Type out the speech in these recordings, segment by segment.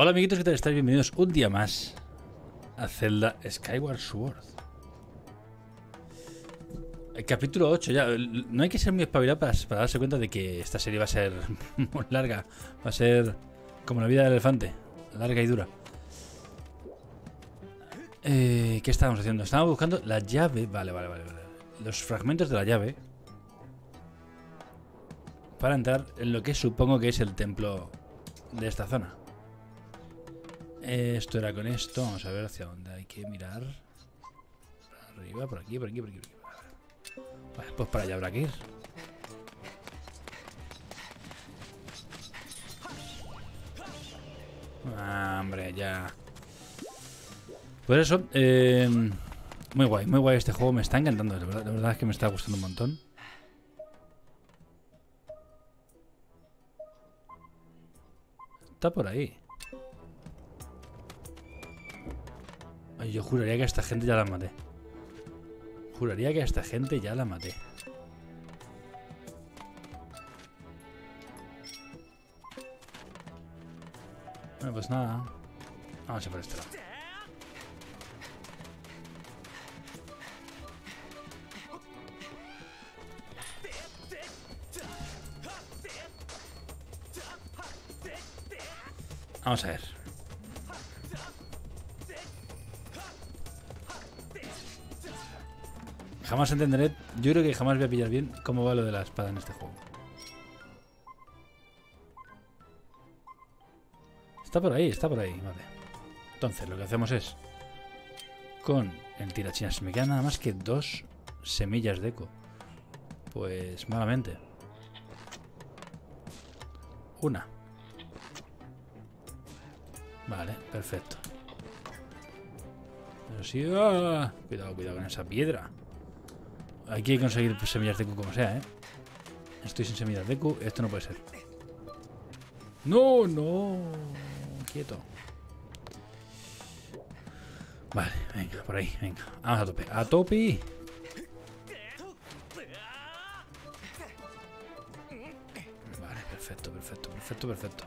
Hola amiguitos, ¿qué tal estáis? Bienvenidos un día más a Zelda Skyward Sword. El capítulo 8 ya. No hay que ser muy espabilado para, darse cuenta de que esta serie va a ser muy larga. Va a ser como la vida del elefante. Larga y dura. Eh, ¿Qué estábamos haciendo? Estábamos buscando la llave. Vale, vale, vale, vale. Los fragmentos de la llave. Para entrar en lo que supongo que es el templo de esta zona. Esto era con esto. Vamos a ver hacia dónde hay que mirar. Por arriba, por aquí, por aquí, por aquí. Por aquí. Vale, pues para allá habrá que ir. Ah, hombre, ya. Pues eso, eh, muy guay, muy guay este juego. Me está encantando, la la verdad es que me está gustando un montón. Está por ahí. Ay, yo juraría que a esta gente ya la maté. Juraría que a esta gente ya la maté. Bueno, pues nada. Vamos a por este lado. Vamos a ver. Jamás entenderé, yo creo que jamás voy a pillar bien cómo va lo de la espada en este juego. Está por ahí, está por ahí, vale. Entonces, lo que hacemos es... Con el tirachinas me quedan nada más que dos semillas de eco. Pues malamente. Una. Vale, perfecto. Pero sí... ¡ah! Cuidado, cuidado con esa piedra. Aquí hay que conseguir semillas de Q como sea, ¿eh? Estoy sin semillas de Q. Esto no puede ser. ¡No, no! Quieto. Vale, venga, por ahí, venga. Vamos a tope. ¡A tope! Vale, perfecto, perfecto, perfecto, perfecto.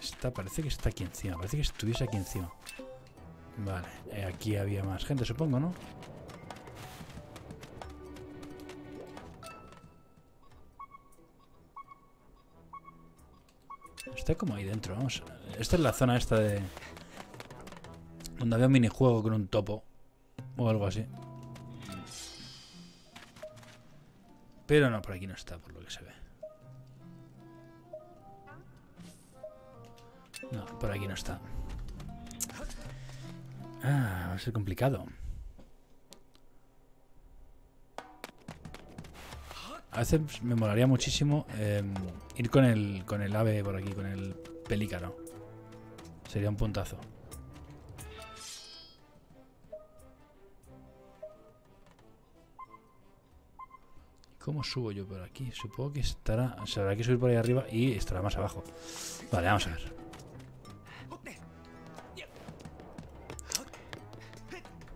Esta parece que está aquí encima. Parece que estuviese aquí encima. Vale, eh, aquí había más gente, supongo, ¿no? Está como ahí dentro, vamos. Esta es la zona esta de... Donde había un minijuego con un topo. O algo así. Pero no, por aquí no está, por lo que se ve. No, por aquí no está. Ah, va a ser complicado. A veces me molaría muchísimo eh, ir con el, con el ave por aquí, con el pelícano. Sería un puntazo. ¿Cómo subo yo por aquí? Supongo que estará... O sea, habrá que subir por ahí arriba y estará más abajo. Vale, vamos a ver.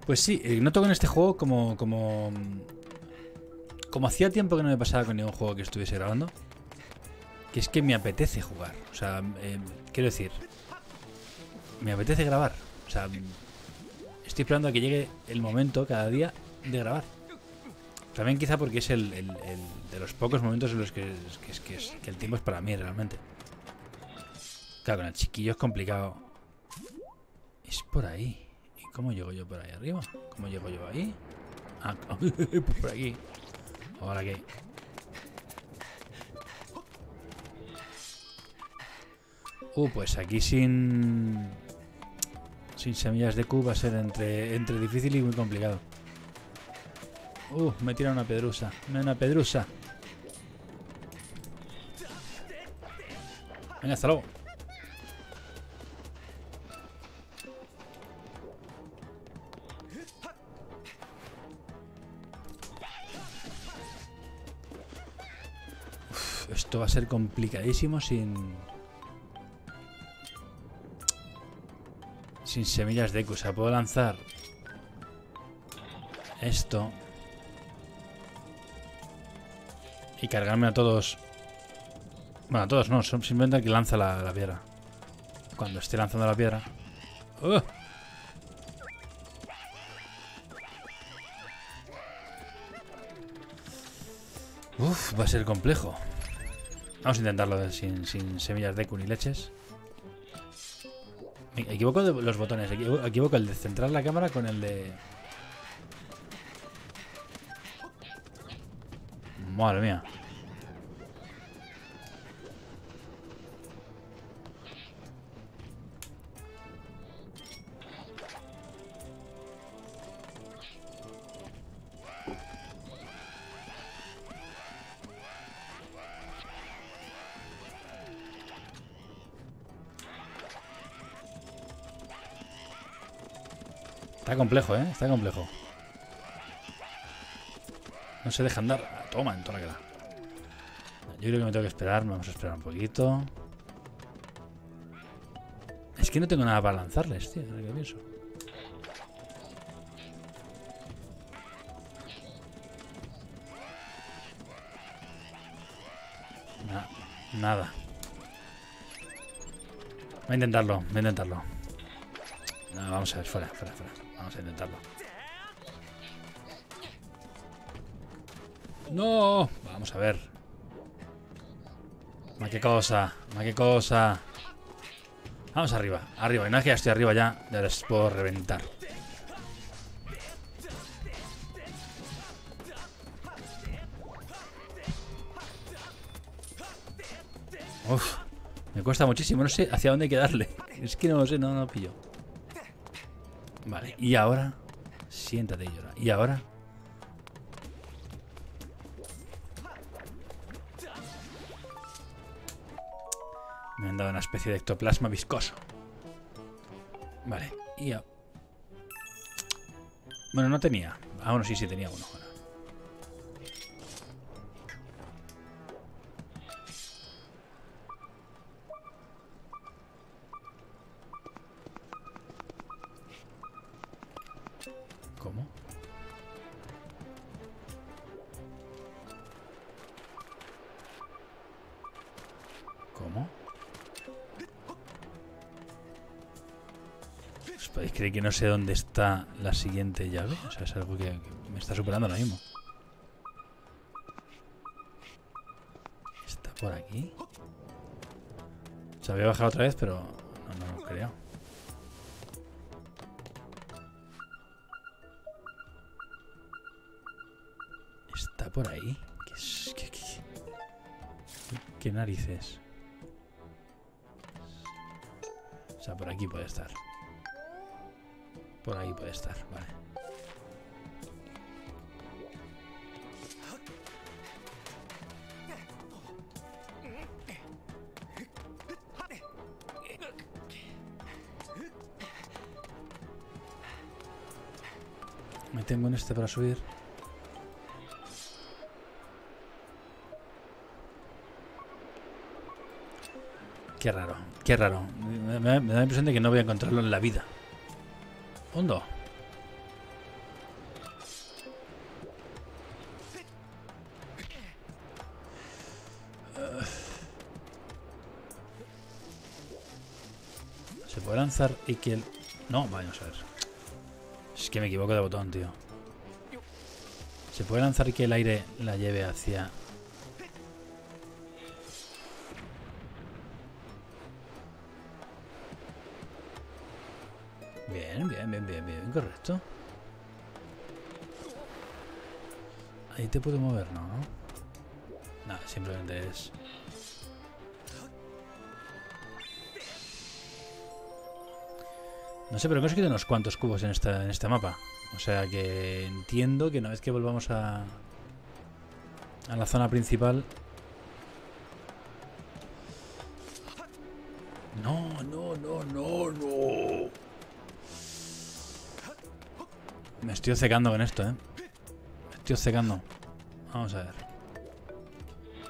Pues sí, eh, noto con este juego como, como... Hacía tiempo que no me pasaba con ningún juego que estuviese grabando. Que es que me apetece jugar. O sea, eh, quiero decir... Me apetece grabar. O sea, estoy esperando a que llegue el momento cada día de grabar. También quizá porque es el, de los pocos momentos en los que, que, que, que el tiempo es para mí realmente. Claro, con el chiquillo es complicado. Es por ahí. ¿Y cómo llego yo por ahí arriba? ¿Cómo llego yo ahí? Ah, pues por aquí. Ahora qué. Uh, pues aquí sin... Sin semillas de Q va a ser entre, entre difícil y muy complicado. Uh, me tira una pedrusa. Una pedrusa. Venga, hasta luego. Esto va a ser complicadísimo sin... Sin semillas de eco. O sea, puedo lanzar esto Y cargarme a todos. Bueno, a todos no, simplemente el que lanza la, la piedra. Cuando esté lanzando la piedra. ¡Uh! Uf, va a ser complejo. Vamos a intentarlo sin, semillas de ni leches. Me equivoco los botones. Equivoco el de centrar la cámara con el de... Madre mía. Está complejo, ¿eh? Está complejo. No se deja andar. Toma, en toda la cara. Yo creo que me tengo que esperar. Vamos a esperar un poquito. Es que no tengo nada para lanzarles, tío. Lo que pienso. Na- nada. Voy a intentarlo, voy a intentarlo. No, vamos a ver, fuera, fuera, fuera. Vamos a intentarlo. No, vamos a ver. Ma qué cosa, ma qué cosa. Vamos arriba, arriba. Y una que ya estoy arriba ya, ya les puedo reventar. Uf, me cuesta muchísimo. No sé hacia dónde hay que darle. Es que no lo sé, no, no lo pillo. Vale, y ahora. Siéntate y llora. Y ahora. Me han dado una especie de ectoplasma viscoso. Vale, y a... Bueno, no tenía. Ah, bueno, sí, sí tenía uno. ¿Os podéis creer que no sé dónde está la siguiente llave? O sea, es algo que, me está superando ahora mismo. ¿Está por aquí? Se había bajado otra vez, pero no, no lo creo. ¿Está por ahí? ¿Qué, es- qué- qué- qué narices? O sea, por aquí puede estar. Por ahí puede estar, vale. Me tengo en este para subir. Qué raro, qué raro. Me, me- me da la impresión de que no voy a encontrarlo en la vida. Hondo. ¿Se puede lanzar y que el... No, vamos a ver. Es que me equivoco de botón, tío. ¿Se puede lanzar y que el aire la lleve hacia... Ahí te puedo mover, ¿no? Nada, simplemente es... No sé, pero hemos quitado unos cuantos cubos en, esta, en este mapa. O sea que entiendo que una vez que volvamos a... A la zona principal... estoy secando con esto, ¿eh? Estoy secando. Vamos a ver.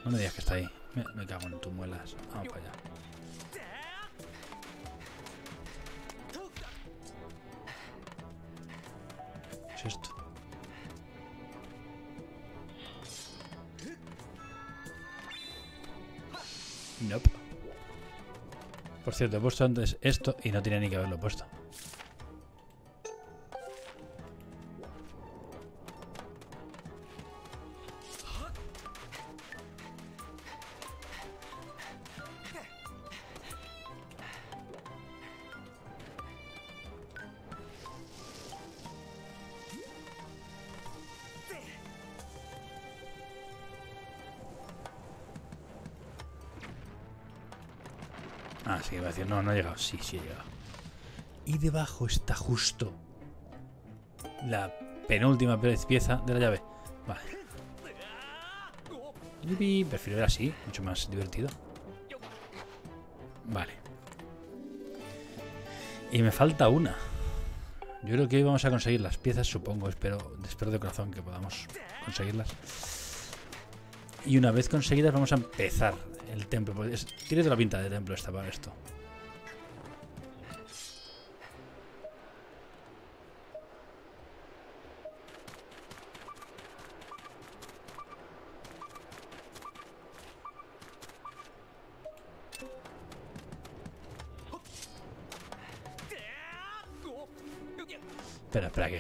No me digas que está ahí. Me, cago en tus muelas. Vamos para allá. ¿Qué es esto? Nope. Por cierto, he puesto antes esto y no tenía ni que haberlo puesto. No, no ha llegado. Sí, sí ha llegado. Y debajo está justo la penúltima pieza de la llave. Vale. Yupi, prefiero ver así, mucho más divertido. Vale. Y me falta una. Yo creo que hoy vamos a conseguir las piezas, supongo, espero, espero de corazón que podamos conseguirlas. Y una vez conseguidas vamos a empezar el templo. Pues tiene de la pinta de templo esta para esto.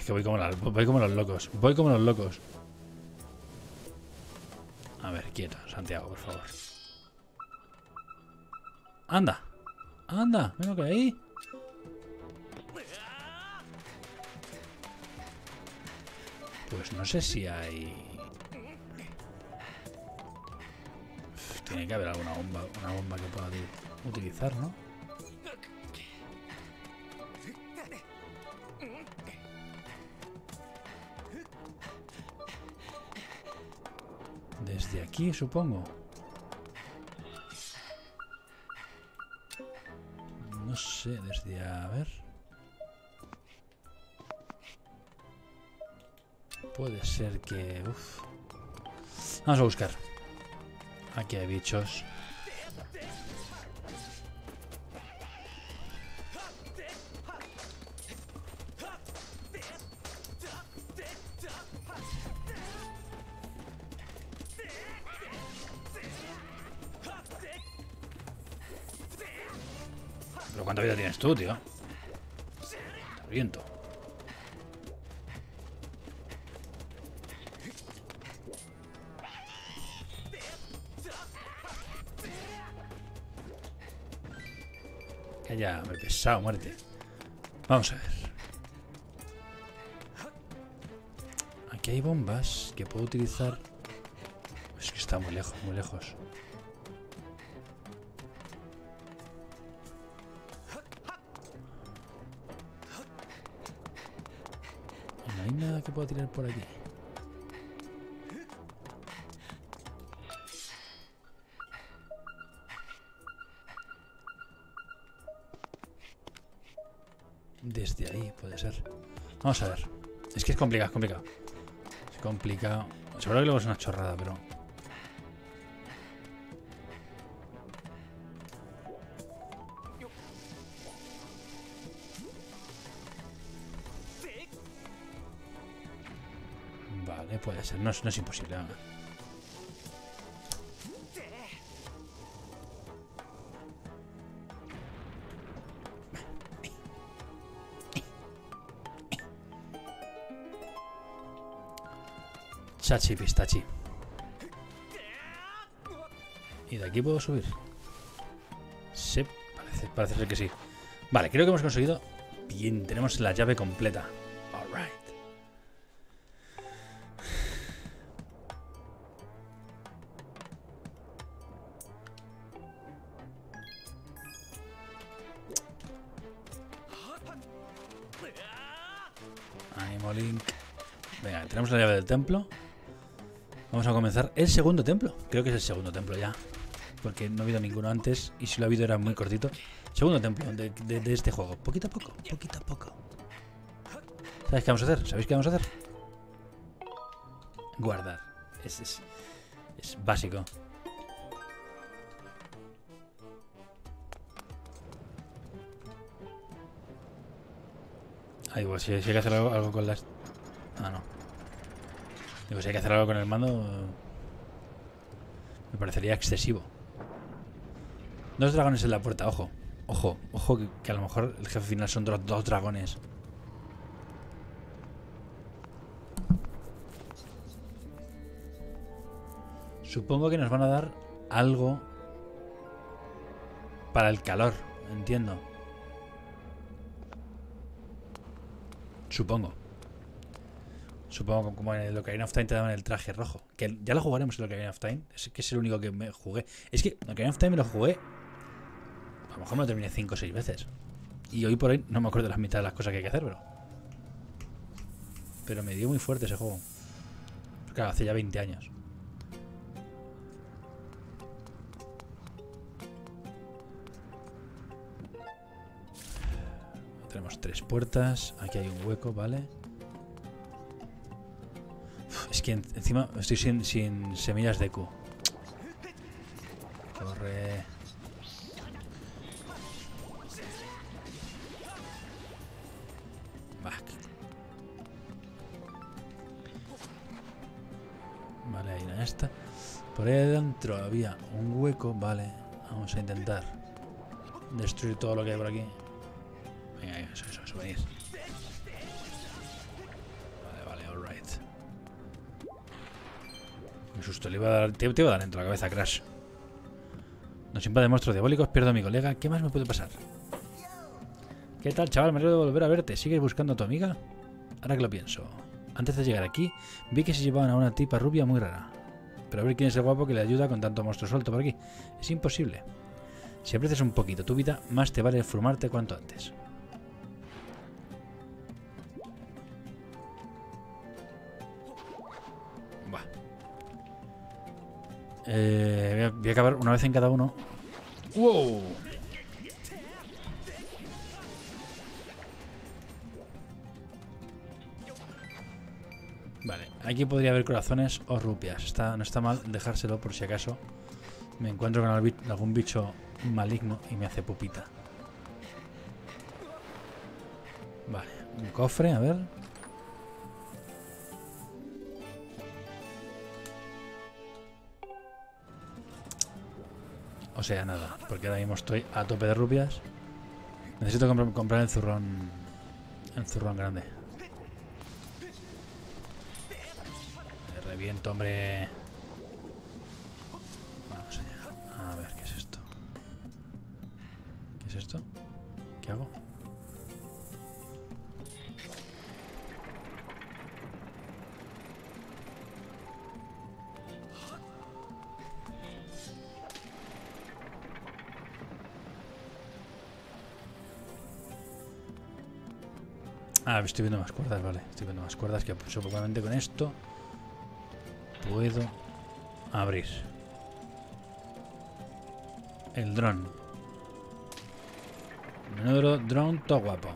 Es que voy como, los locos. Voy como los locos. A ver, quieto, Santiago, por favor. Anda. Anda, vengo que ahí. Pues no sé si hay... tiene que haber alguna bomba, una bomba que pueda utilizar, ¿no? Supongo. No sé, desde a ver. Puede ser que... Uf. Vamos a buscar. Aquí hay bichos. Tú, tío? Te viento. Que ya me he pesado, muerte. Vamos a ver. Aquí hay bombas que puedo utilizar. Es que está muy lejos, muy lejos. Que pueda tirar por aquí. Desde ahí puede ser. Vamos a ver. Es que es complicado, es complicado. Es complicado. Seguro que luego es una chorrada, pero... puede ser. No es, no es imposible. Chachi pistachi. ¿Y de aquí puedo subir? Sí, parece, parece ser que sí. Vale, creo que hemos conseguido. Bien, tenemos la llave completa. Templo. Vamos a comenzar el segundo templo. Creo que es el segundo templo ya. Porque no ha habido ninguno antes. Y si lo ha habido era muy cortito. Segundo templo de, este juego. Poquito a poco, poquito a poco. ¿Sabéis qué vamos a hacer? ¿Sabéis qué vamos a hacer? Guardar. Es, es, es básico. Ah, igual, si, si hay que hacer algo, algo con las... Ah, no. Digo, si hay que hacer algo con el mando... Me parecería excesivo. Dos dragones en la puerta, ojo. Ojo, ojo, que, que a lo mejor el jefe final son dos, dos dragones. Supongo que nos van a dar algo para el calor, entiendo. Supongo. Supongo que como en el Ocarina of Time te daban el traje rojo. Que ya lo jugaremos en el Ocarina of Time. Es que es el único que me jugué. Es que Ocarina of Time me lo jugué. A lo mejor me lo terminé 5 o 6 veces. Y hoy por hoy no me acuerdo de las mitad de las cosas que hay que hacer, pero. Pero me dio muy fuerte ese juego. Claro, hace ya 20 años. Tenemos tres puertas. Aquí hay un hueco, ¿vale? Es que en- encima estoy sin, semillas de Q. Corre. Bah. Vale, ahí no está. Por ahí adentro había un hueco, vale. Vamos a intentar destruir todo lo que hay por aquí. Venga, eso, eso, eso. Susto, le iba a dar. Te, te iba a dar dentro de la cabeza, Crash. No siempre de monstruos diabólicos, pierdo a mi colega. ¿Qué más me puede pasar? ¿Qué tal, chaval? Me alegro de volver a verte. ¿Sigues buscando a tu amiga? Ahora que lo pienso. Antes de llegar aquí, vi que se llevaban a una tipa rubia muy rara. Pero a ver quién es el guapo que le ayuda con tanto monstruo suelto por aquí. Es imposible. Si aprecias un poquito tu vida, más te vale formarte cuanto antes. Eh, voy, a, voy a acabar una vez en cada uno. ¡Wow! Vale, aquí podría haber corazones o rupias. Está, no está mal dejárselo por si acaso me encuentro con algún bicho maligno y me hace pupita. Vale, un cofre, a ver. O sea, nada, porque ahora mismo estoy a tope de rupias. Necesito comprar, el zurrón. El zurrón grande. Me reviento, hombre. Vamos allá. A ver, ¿qué es esto? ¿Qué es esto? ¿Qué hago? Ah, estoy viendo más cuerdas, vale. Estoy viendo más cuerdas que supuestamente con esto puedo abrir. El dron. Menudo dron todo guapo.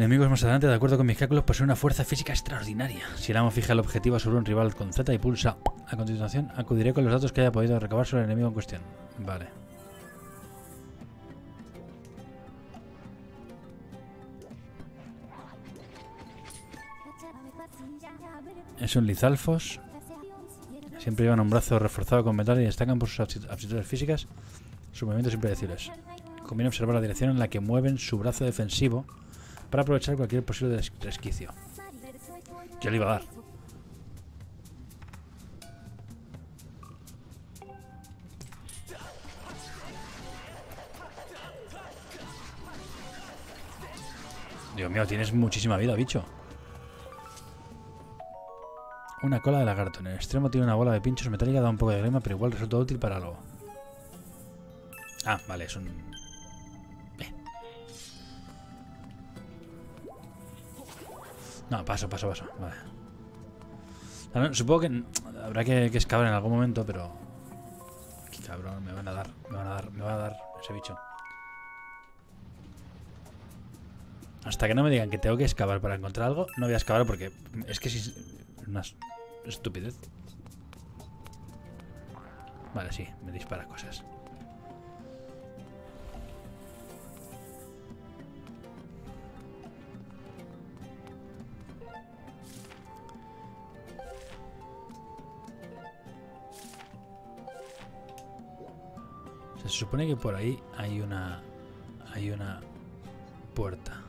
Enemigos más adelante, de acuerdo con mis cálculos, posee una fuerza física extraordinaria. Si el amo fija el objetivo sobre un rival con Z y pulsa a continuación, acudiré con los datos que haya podido recabar sobre el enemigo en cuestión. Vale. Es un Lizalfos. Siempre llevan un brazo reforzado con metal y destacan por sus apti- aptitudes físicas, sus movimientos impredecibles. Conviene observar la dirección en la que mueven su brazo defensivo para aprovechar cualquier posible resquicio. Yo le iba a dar. Dios mío, tienes muchísima vida, bicho. Una cola de lagarto. En el extremo tiene una bola de pinchos metálica, da un poco de grima, pero igual resulta útil para algo. Ah, vale, es un... No, paso, paso, paso. Vale. Supongo que habrá que, que excavar en algún momento, pero... Qué cabrón, me van a dar, me van a dar, me va a dar ese bicho. Hasta que no me digan que tengo que excavar para encontrar algo, no voy a excavar porque es que es una es- estupidez. Vale, sí, me dispara cosas. Se supone que por ahí hay una. Hay una puerta.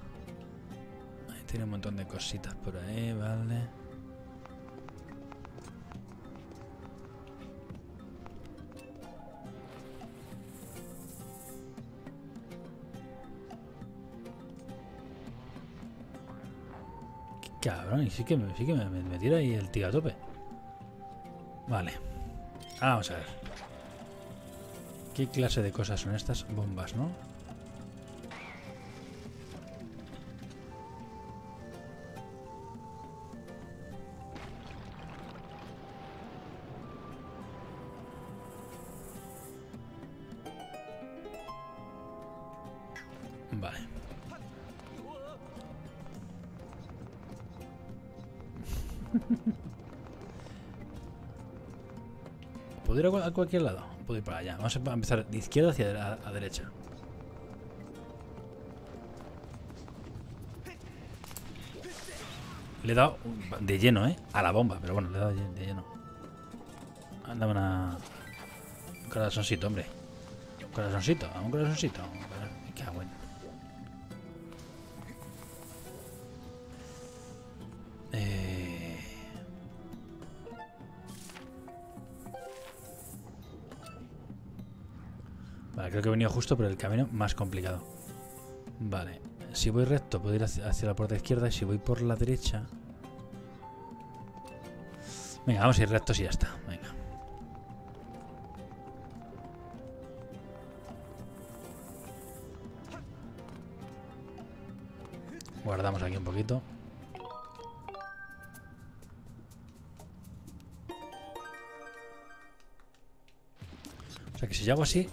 Tiene un montón de cositas por ahí, vale. Qué cabrón, y sí que me, sí que me, me- me tira ahí el tío a tope. Vale. Vamos a ver. ¿Qué clase de cosas son estas? Bombas, ¿no? Vale. ¿Puedo a cualquier lado? Puedo ir para allá. Vamos a empezar de izquierda hacia a, derecha. Le he dado de lleno, ¿eh? A la bomba, pero bueno, le he dado de lleno. Anda una... Un corazoncito, hombre. Un corazoncito, un corazoncito. Creo que he venido justo por el camino más complicado. Vale, si voy recto puedo ir hacia la puerta izquierda y si voy por la derecha... Venga, vamos a ir rectos y ya está. Venga. Guardamos aquí un poquito. O sea que si yo hago así...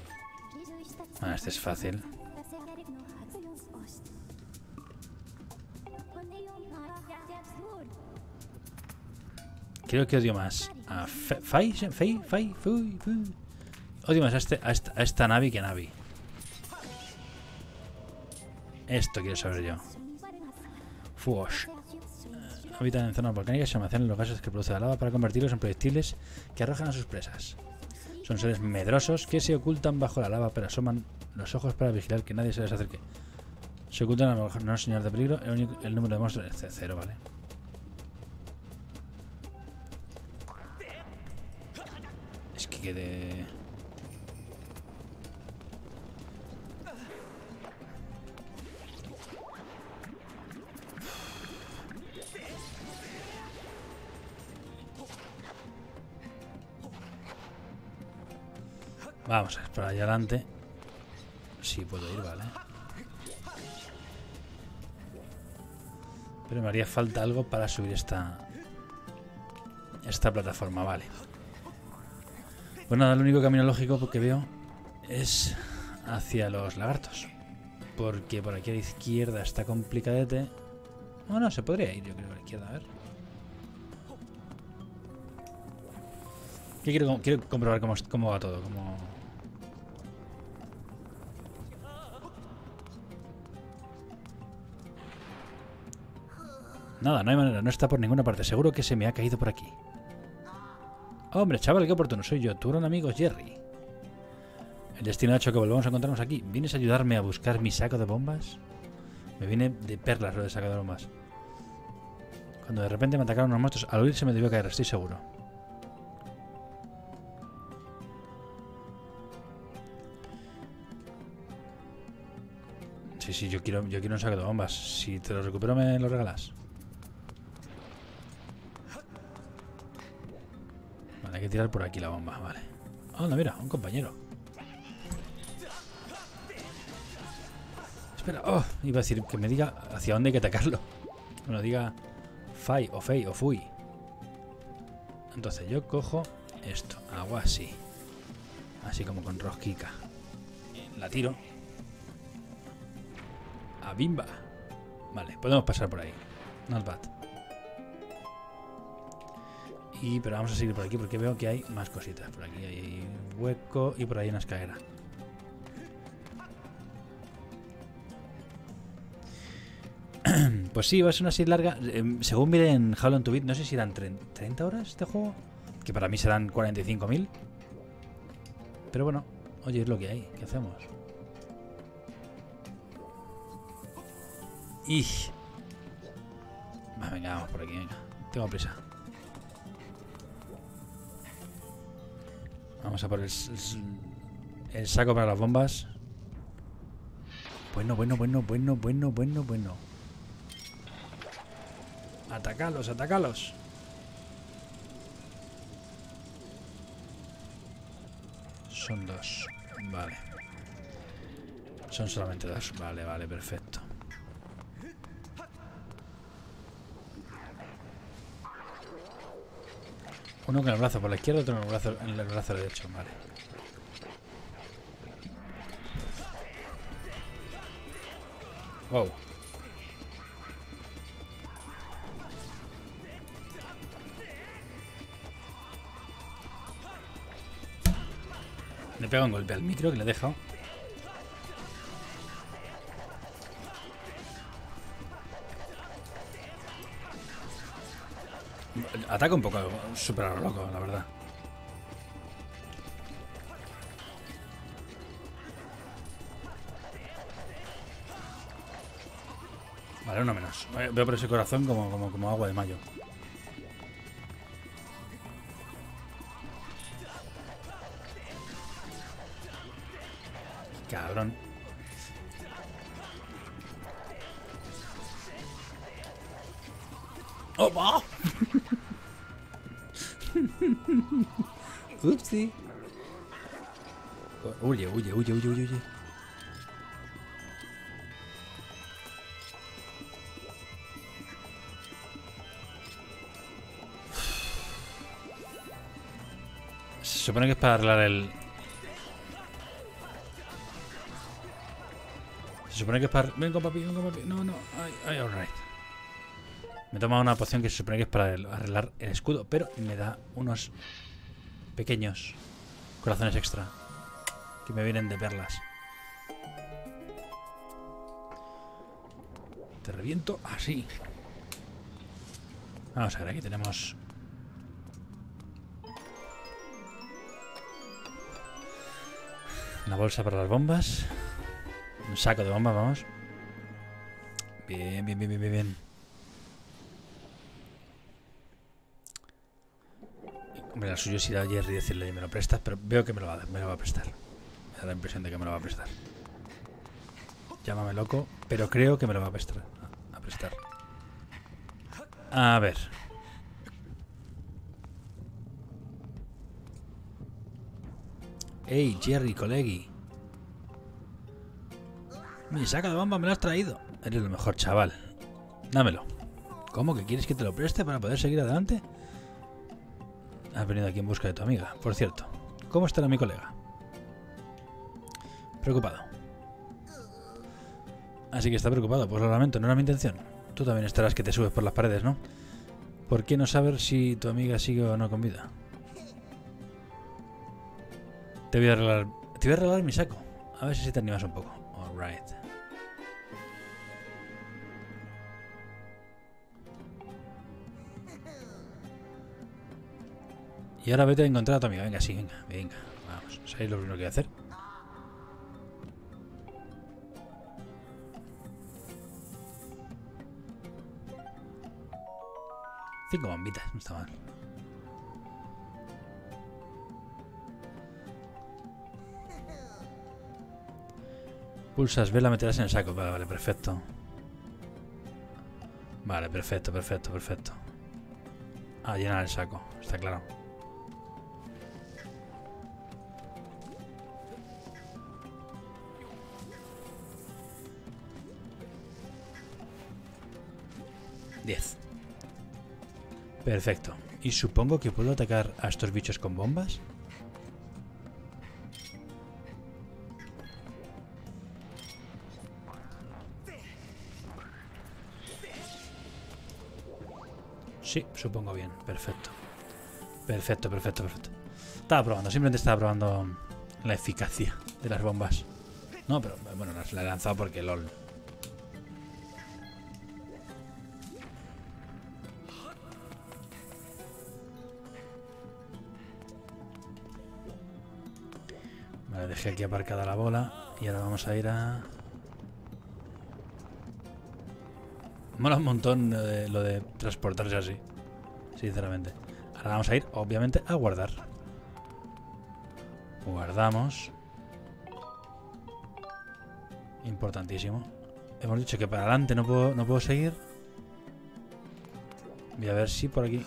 Ah, este es fácil. Creo que odio más a Fai. Fai, Fai. Odio más a, este, a, esta, a esta Navi que Navi. Esto quiero saber yo. Fuosh. Habitan en zonas volcánicas y almacenan los gases que produce la lava para convertirlos en proyectiles que arrojan a sus presas. Son seres medrosos que se ocultan bajo la lava pero asoman los ojos para vigilar que nadie se les acerque. Se ocultan a no es señal de peligro, el, número de monstruos es cero, ¿vale? Es que quede... Vamos a ver, allá adelante. Puedo ir, vale. Pero me haría falta algo para subir esta... Esta plataforma, vale. Pues nada, el único camino lógico que veo es hacia los lagartos. Porque por aquí a la izquierda está complicadete. Bueno, se podría ir, yo creo, a la izquierda, a ver. Quiero comprobar cómo, cómo va todo, cómo... Nada, no hay manera, no está por ninguna parte. Seguro que se me ha caído por aquí. Hombre, chaval, qué oportuno soy yo, tu gran amigo Jerry. El destino ha hecho que volvamos a encontrarnos aquí. ¿Vienes a ayudarme a buscar mi saco de bombas? Me viene de perlas lo de saco de bombas. Cuando de repente me atacaron unos monstruos, al oír se me debió caer, estoy seguro. Sí, sí, yo quiero, yo quiero un saco de bombas. Si te lo recupero, me lo regalas. Hay que tirar por aquí la bomba, vale. Anda, mira, un compañero. Espera, oh, iba a decir que me diga hacia dónde hay que atacarlo. Lo diga Fai o Fei o Fui. Entonces yo cojo esto, hago así. Así como con rosquica. La tiro. A bimba. Vale, podemos pasar por ahí. Not bad. Y, pero vamos a seguir por aquí porque veo que hay más cositas. Por aquí hay hueco y por ahí una escalera. Pues sí, va a ser una serie larga. Eh, Según miré en How Long to Beat, no sé si eran 30 30 horas este juego. Que para mí serán 45.000. Pero bueno, Oye, es lo que hay. ¿Qué hacemos? Y... Venga, vamos por aquí, venga. Tengo prisa. Vamos a por el, saco para las bombas. Bueno, bueno, bueno, bueno, bueno, bueno, bueno. Atacalos, atacalos. Son dos. Vale. Son solamente dos. Vale, vale, perfecto. Uno con el brazo por la izquierda, otro con el brazo, en el brazo derecho. Vale. Wow. Le pega un golpe al micro que le he dejado. Ataca un poco súper loco, la verdad. Vale, uno menos. Veo por ese corazón como, como, como agua de mayo. Cabrón. ¡Oh, va! Huye, huye, huye, huye, huye, huye. Se supone que es para arreglar el... Se supone que es para... Vengo, papi, vengo, papi. No, no. Ay, ay, alright. Me he tomado una poción que se supone que es para arreglar el escudo, pero me da unos pequeños corazones extra que me vienen de perlas. Te reviento así. Vamos a ver, aquí tenemos... Una bolsa para las bombas. Un saco de bombas, vamos. Bien, bien, bien, bien, bien. Hombre, la suyo si a Jerry decirle me lo prestas, pero veo que me lo va a, lo prestar. Me da la impresión de que me lo va a prestar. Llámame loco, pero creo que me lo va a prestar. A prestar. A ver. Hey, Jerry, colegi. Mi saca de bomba me lo has traído. Eres el mejor chaval. Dámelo. ¿Cómo que quieres que te lo preste para poder seguir adelante? Has venido aquí en busca de tu amiga, por cierto. ¿Cómo estará mi colega? Preocupado. Así que está preocupado, pues lo lamento, no era mi intención. Tú también estarás que te subes por las paredes, ¿no? ¿Por qué no saber si tu amiga sigue o no con vida? Te voy a arreglar, te voy a arreglar mi saco. A ver si te animas un poco. Alright. Y ahora vete a encontrar a tu amiga. Venga, sí, venga, venga. Vamos, ¿sabéis lo primero que voy a hacer? Cinco bombitas, no está mal. Pulsas, ve la meterás en el saco. Vale, vale, perfecto. Vale, perfecto, perfecto, perfecto. A llenar el saco, está claro. Perfecto. Y supongo que puedo atacar a estos bichos con bombas. Sí, supongo bien. Perfecto. Perfecto, perfecto, perfecto. Estaba probando, simplemente estaba probando la eficacia de las bombas. No, pero bueno, las la he lanzado porque LOL. Dejé aquí aparcada la bola y ahora vamos a ir a... Mola un montón lo de, lo de transportarse así, sinceramente. Ahora vamos a ir, obviamente, a guardar. Guardamos. Importantísimo. Hemos dicho que para adelante no puedo, no puedo seguir. Voy a ver si por aquí...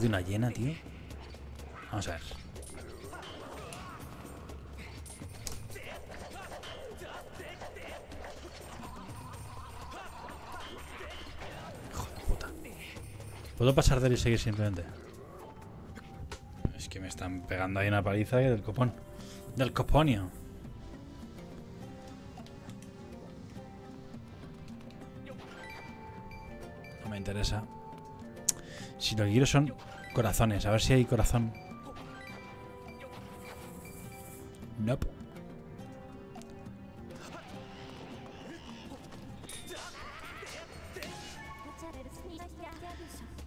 de una hiena, tío. Vamos a ver. Hijo de puta. ¿Puedo pasar de él y seguir simplemente? Es que me están pegando ahí una paliza del copón. Del coponio. No me interesa. Si lo que quiero son corazones. A ver si hay corazón. Nope.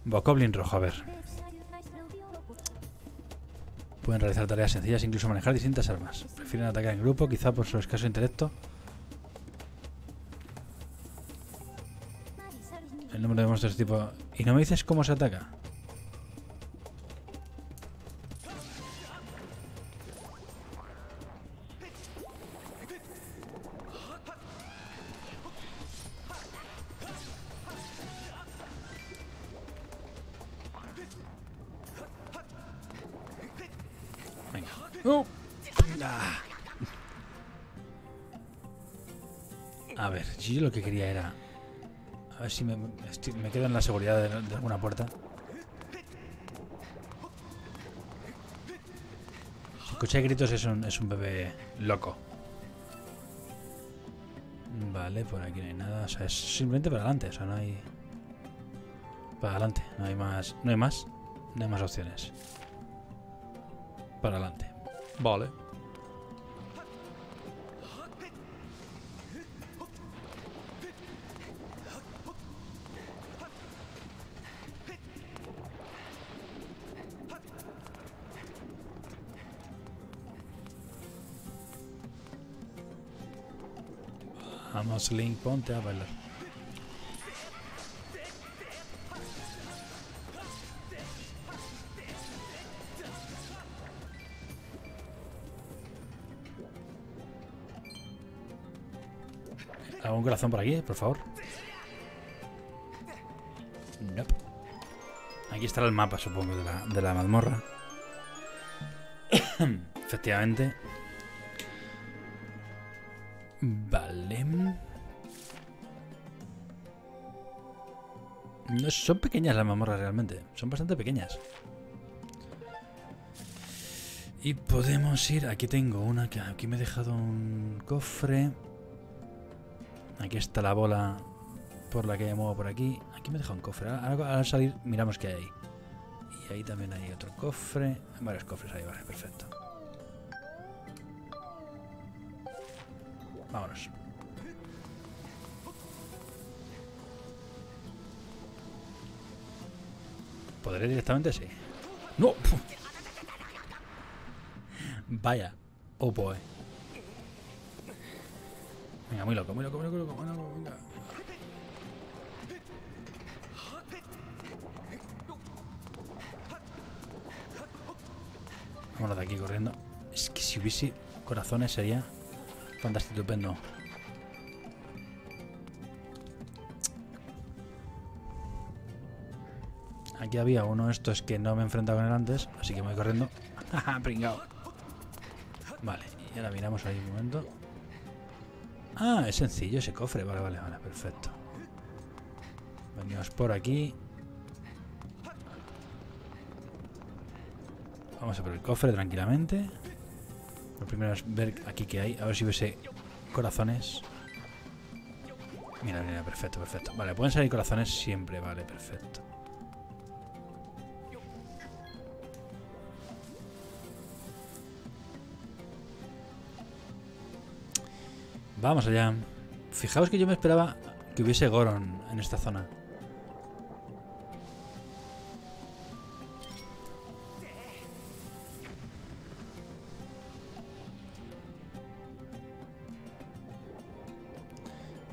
Bokoblin rojo, a ver. Pueden realizar tareas sencillas, incluso manejar distintas armas. Prefieren atacar en grupo, quizá por su escaso intelecto. El número de monstruos tipo... ¿Y no me dices cómo se ataca? Me, quedo en la seguridad de, de alguna puerta. Si escuché gritos es un, es un bebé loco. Vale, por aquí no hay nada. O sea, es simplemente para adelante. O sea, no hay... Para adelante. No hay más... No hay más. No hay más opciones. Para adelante. Vale. Vamos, Link, ponte a bailar. ¿Algún corazón por aquí, por favor? Nope. Aquí estará el mapa, supongo, de la, de la mazmorra. Efectivamente. Son pequeñas las mazmorras realmente. Son bastante pequeñas. Y podemos ir... Aquí tengo una que aquí me he dejado un cofre. Aquí está la bola por la que me muevo por aquí. Aquí me he dejado un cofre. Al salir miramos qué hay ahí. Y ahí también hay otro cofre. Varios cofres ahí, vale, perfecto. Vámonos. ¿Podré directamente? Sí. ¡No! Vaya. Oh boy. Venga, muy loco, muy loco, muy loco, muy loco, muy loco, venga. Vámonos de aquí corriendo. Es que si hubiese corazones sería fantástico, estupendo. Aquí había uno de estos que no me he enfrentado con él antes, así que me voy corriendo. ¡Jaja, pringao! Vale, y ahora miramos ahí un momento. Ah, es sencillo ese cofre. Vale, vale, vale, perfecto. Venimos por aquí. Vamos a por el cofre tranquilamente. Lo primero es ver aquí qué hay. A ver si hubiese corazones. Mira, mira, perfecto, perfecto. Vale, pueden salir corazones siempre. Vale, perfecto. Vamos allá. Fijaos que yo me esperaba que hubiese Goron en esta zona.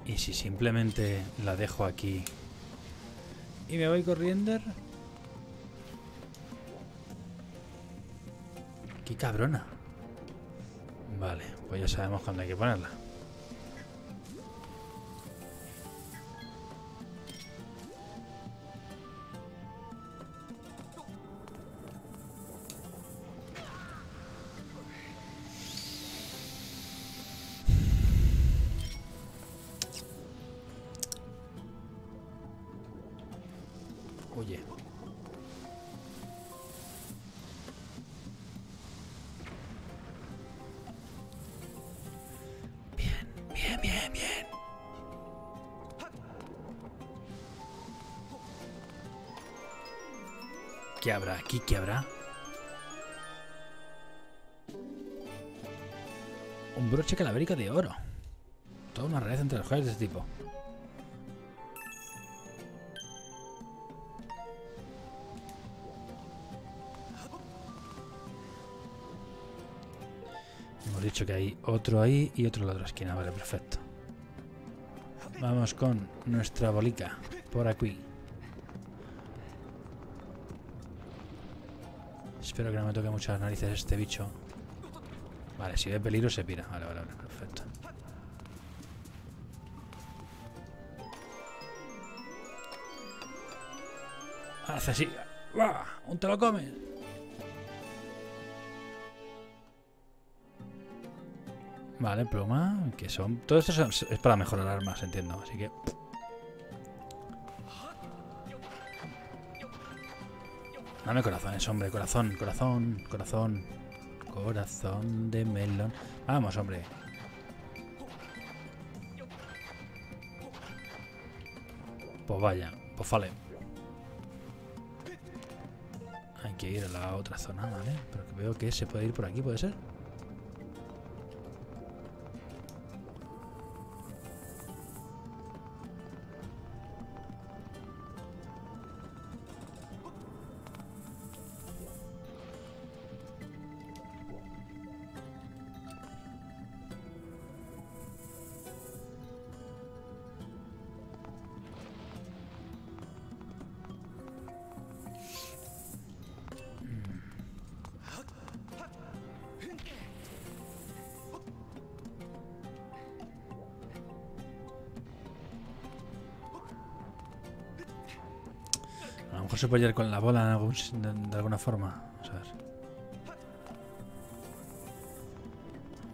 Y si simplemente la dejo aquí y me voy corriendo. Qué cabrona. Vale, pues ya sabemos cuándo hay que ponerla. Aquí? ¿Qué habrá? Un broche calavérico de oro. Toda una red entre los juegos de este tipo. Hemos dicho que hay otro ahí y otro en la otra esquina. Vale, perfecto. Vamos con nuestra bolica. Por aquí. Espero que no me toque muchas narices este bicho. Vale, si ve peligro se pira. Vale, vale, vale, perfecto. Hace así. ¡Buah! ¡Un te lo comes! Vale, pluma, que son... Todo esto es para mejorar armas, entiendo, así que... Dame corazones, hombre, corazón, corazón, corazón. Corazón de melón. Vamos, hombre. Pues vaya, pues vale. Hay que ir a la otra zona, ¿vale? Pero veo que se puede ir por aquí, ¿puede ser? Mejor se puede ir con la bola de, alguna forma.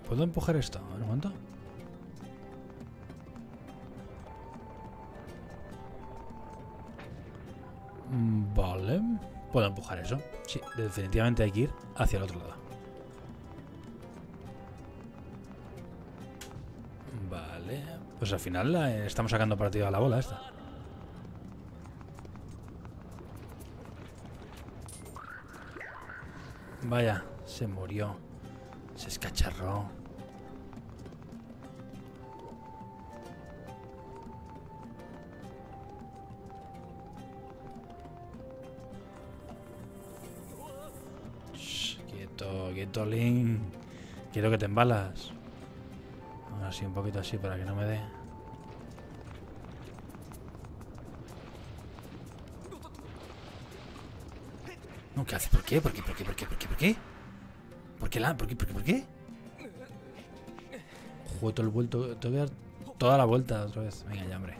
¿Puedo empujar esto? A ver, un momento. Vale. Puedo empujar eso. Sí, definitivamente hay que ir hacia el otro lado. Vale. Pues al final eh, estamos sacando partido a la bola esta. Vaya, se murió. Se escacharró. Shh, quieto, quieto, Link. Quiero que te embalas. Ahora sí, un poquito así para que no me dé. No, ¿qué hace? ¿Por qué? ¿Por qué? ¿Por qué? ¿Por qué? ¿Por qué? ¿Por qué? ¿Por qué? La? ¿Por qué? ¿Por qué? ¿Por qué? Todo el vuelto. Te toda la vuelta otra vez. Venga ya, hombre.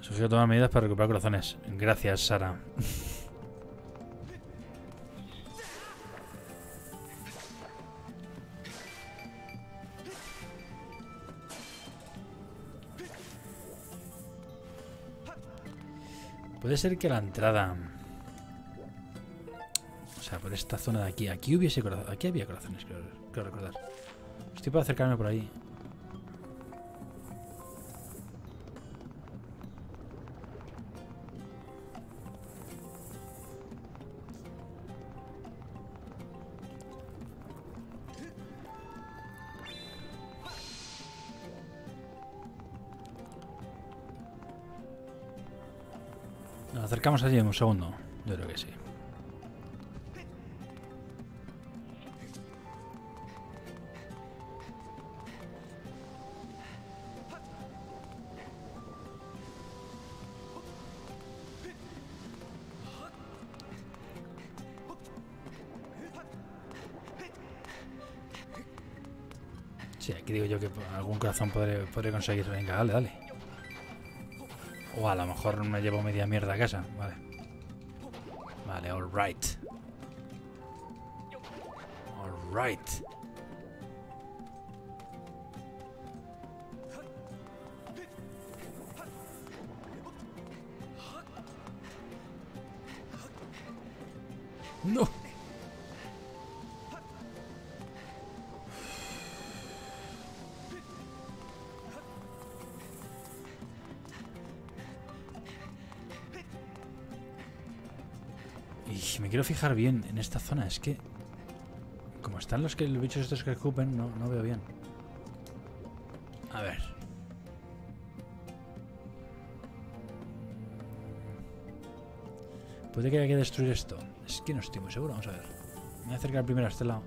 Sugiero tomar medidas para recuperar corazones. Gracias, Sara. Puede ser que la entrada. O sea, por esta zona de aquí. Aquí hubiese corazón. Aquí había corazones, creo, creo recordar. Estoy para acercarme por ahí. Acercamos allí en un segundo. Yo creo que sí. Sí, aquí digo yo que algún corazón podré, podré conseguir. Venga, dale, dale. O a lo mejor me llevo media mierda a casa. Vale. Vale, alright. Alright. Quiero fijar bien en esta zona. Es que... Como están los, que, los bichos estos que escupen, no, no veo bien. A ver. Puede que haya que destruir esto. Es que no estoy muy seguro. Vamos a ver. Me voy a acercar primero a este lado.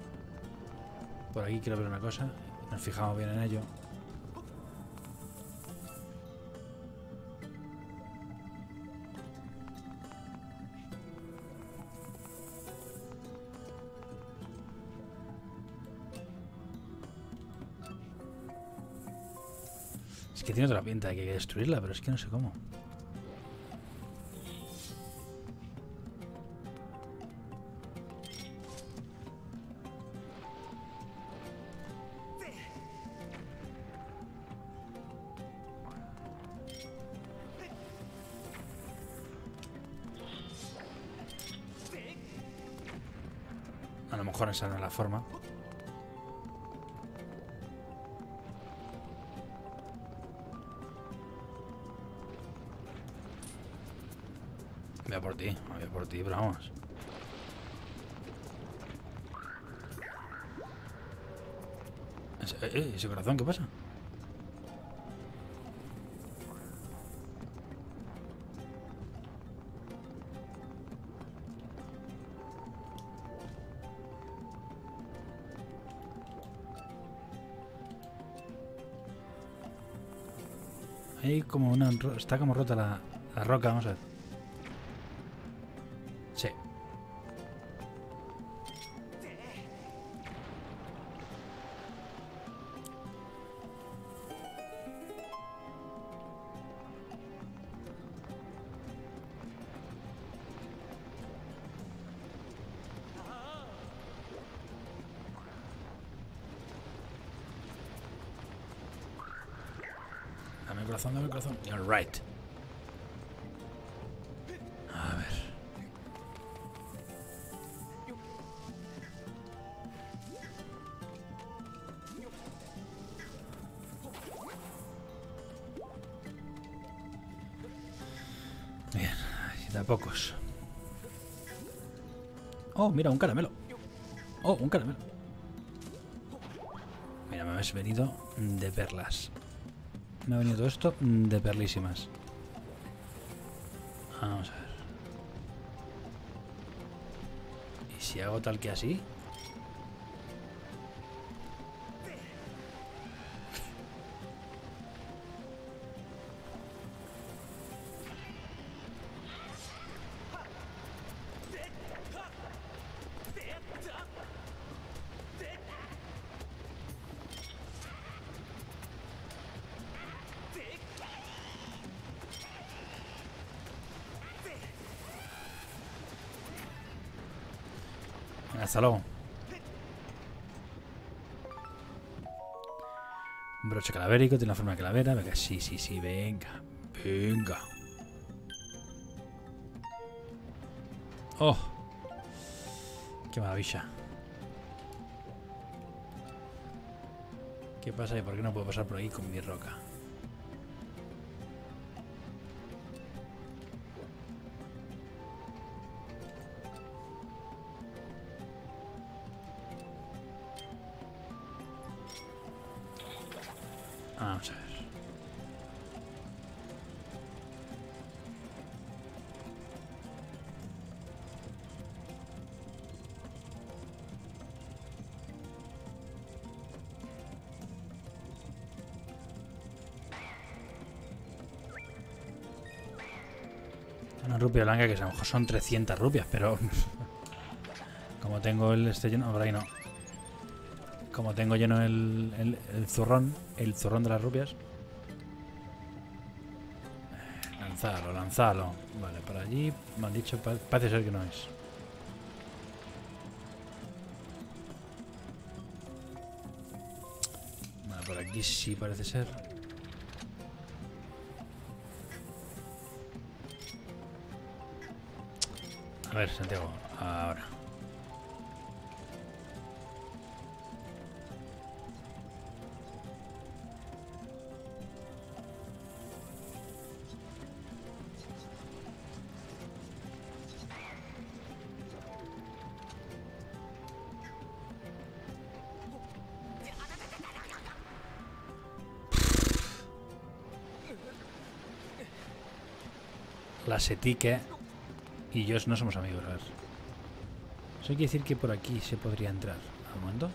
Por aquí quiero ver una cosa. Nos fijamos bien en ello. Que tiene otra pinta hay que destruirla, pero es que no sé cómo. A lo mejor esa no es la forma. Pero vamos. Ese, eh, ese corazón, ¿qué pasa? Hay como una... Está como rota la, la roca, vamos a ver. Corazón, dame corazón. You're right. A ver. Bien, ahí da pocos. Oh, mira, un caramelo. Oh, un caramelo. Mira, me habéis venido de perlas. Me ha venido todo esto de perlísimas. Vamos a ver. ¿Y si hago tal que así? Hasta luego. Un broche calavérico, tiene la forma de calavera. Venga, sí, sí, sí, venga. Venga. Oh. Qué maravilla. ¿Qué pasa y por qué no puedo pasar por aquí con mi roca? Rupia que a lo mejor son 300 rupias, pero... Como tengo el este lleno... Por ahí no. Como tengo lleno el, el, zurrón, el zurrón de las rupias. Lanzalo, lanzalo. Vale, por allí me han dicho, pa- parece ser que no es. Vale, por aquí sí parece ser. A ver, Santiago, ahora. La Setique y yo no somos amigos, a ver. Eso quiere decir que por aquí se podría entrar. ¿Al momento?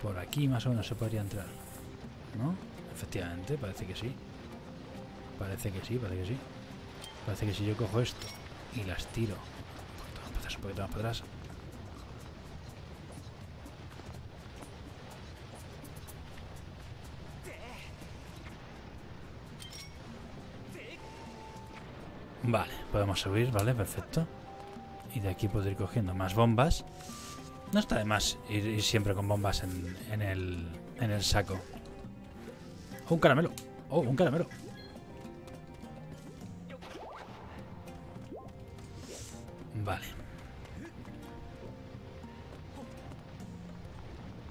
Por aquí más o menos se podría entrar. ¿No? Efectivamente, parece que sí. Parece que sí, parece que sí. Parece que si yo cojo esto y las tiro un poquito más para un poquito más para atrás. Vale, podemos subir, vale, perfecto. Y de aquí puedo ir cogiendo más bombas. No está de más ir, siempre con bombas en, en el, en el saco. Oh, un caramelo. Oh, un caramelo. Vale.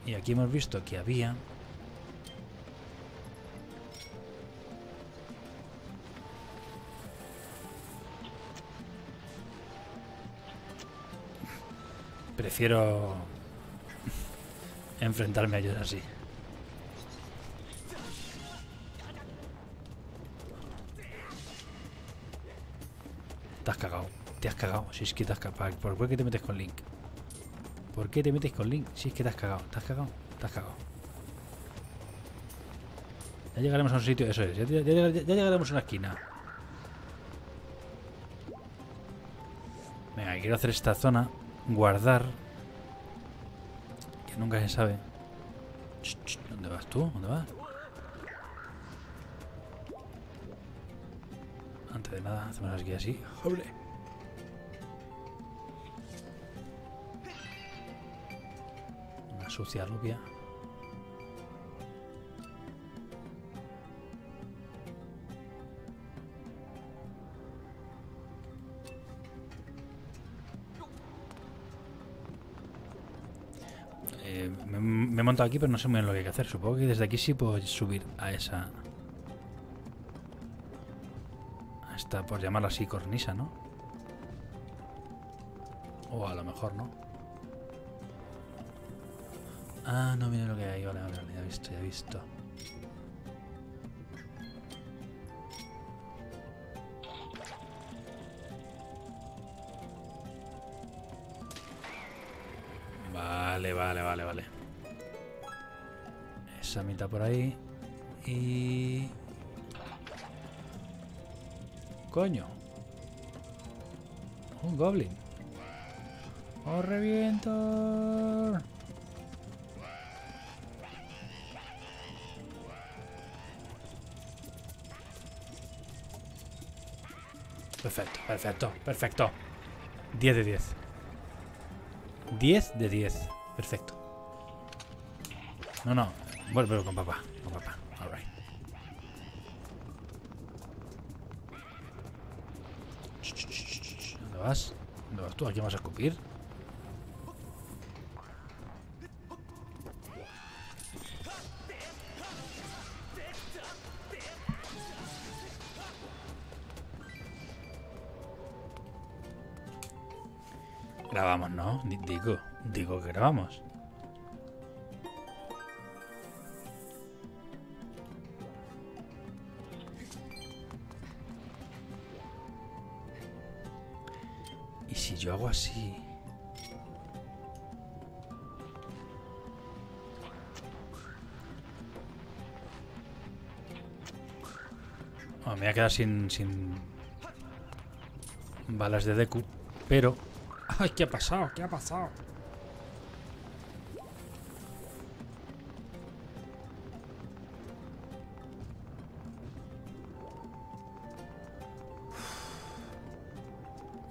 Y aquí hemos visto que había... Prefiero enfrentarme a ellos así. Te has cagado, te has cagado. Si es que te has cagado. ¿Por qué te metes con Link? ¿Por qué te metes con Link? Si es que te has cagado, te has cagado, te has cagado. Ya llegaremos a un sitio, eso es, ya, llegaremos a una esquina. Venga, quiero hacer esta zona, guardar, nunca se sabe. ¿Dónde vas tú? ¿Dónde vas? Antes de nada, hacemos aquí así. ¡Hombre! Una sucia rubia. Aquí, pero no sé muy bien lo que hay que hacer. Supongo que desde aquí sí puedo subir a esa. A esta, por llamarla así, cornisa, ¿no? O a lo mejor no. Ah, no, mira lo que hay. Vale, vale, vale, ya he visto, ya he visto. Esa mitad por ahí. Y... Coño. Un goblin. ¡Oh, reviento! Perfecto, perfecto, perfecto. 10 de 10. 10 de 10. Perfecto. No, no. Bueno, pero con papá. Con papá. Alright. ¿Dónde vas? ¿Dónde vas tú? ¿Aquí vas a escupir? Grabamos, ¿no? Di- Digo, digo que grabamos. Así? Oh, me voy a quedar sin, sin balas de Deku, pero... ¡Ay, qué ha pasado! ¿Qué ha pasado?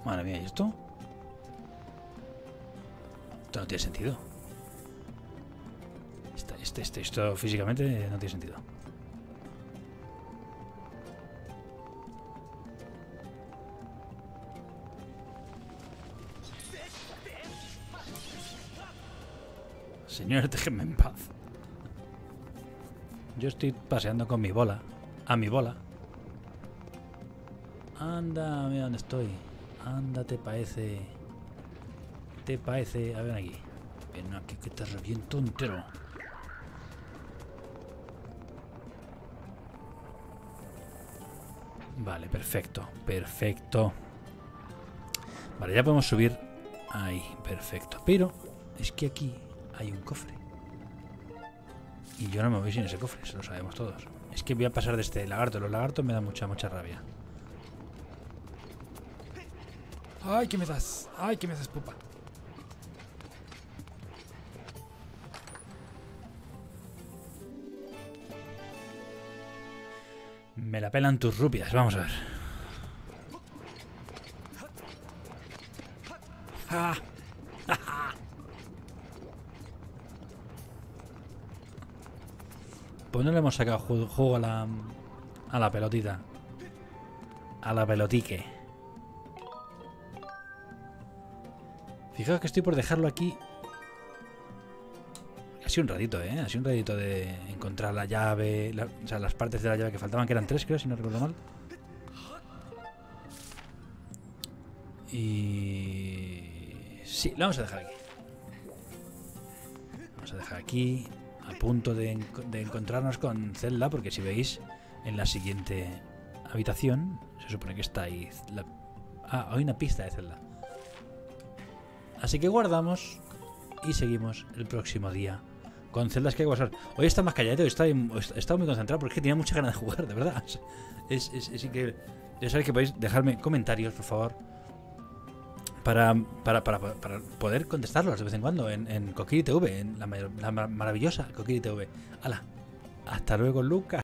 Madre mía, ¿y esto? No tiene sentido. Esto, este, este, esto físicamente no tiene sentido. Señor, déjenme en paz. Yo estoy paseando con mi bola. A mi bola. Anda, mira dónde estoy. Anda, te parece. Te parece. A ver aquí. Ven aquí que te reviento entero. Vale, perfecto. Perfecto. Vale, ya podemos subir. Ahí, perfecto. Pero es que aquí hay un cofre. Y yo no me voy sin ese cofre, eso lo sabemos todos. Es que voy a pasar de este lagarto. Los lagartos me dan mucha, mucha rabia. ¡Ay, qué me das! ¡Ay, qué me das, pupa! Me la pelan tus rupias, vamos a ver. Pues no le hemos sacado juego a la, a la pelotita. A la pelotique. Fijaos que estoy por dejarlo aquí. Ha sido un ratito, ¿eh? Ha sido un ratito de encontrar la llave. o sea, las partes de la llave que faltaban, que eran tres, creo, si no recuerdo mal. Y... Sí, lo vamos a dejar aquí. Vamos a dejar aquí a punto de, encontrarnos con Zelda, porque si veis en la siguiente habitación, se supone que está ahí. ah, hay una pista de Zelda. Así que guardamos y seguimos el próximo día con celdas que pasar. Hoy está más calladito, está, estado muy concentrado porque tenía mucha ganas de jugar, de verdad. Es, es, increíble. Ya sabéis que podéis dejarme comentarios, por favor, para, para, para, para, poder contestarlos de vez en cuando en, en TV, en la, la maravillosa Coquiri TV. ¡Hala! Hasta luego, Lucas.